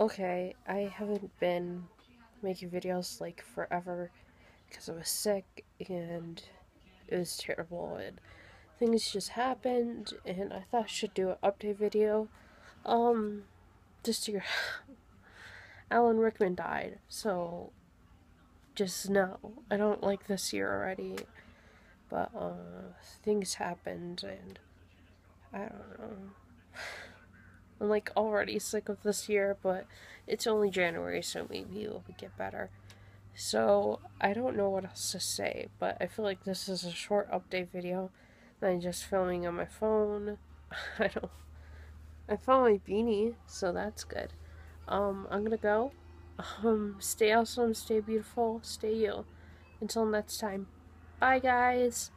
okay, I haven't been making videos like forever because I was sick and it was terrible and things just happened and I thought I should do an update video. Um, this year, Alan Rickman died, so just no. I don't like this year already, but uh, things happened and I don't know. I'm like already sick of this year, but it's only January, so maybe it'll get better. So I don't know what else to say, but I feel like this is a short update video. I'm just filming on my phone. I don't. I found my beanie, so that's good. Um, I'm gonna go. Um, stay awesome, stay beautiful, stay you. Until next time. Bye, guys.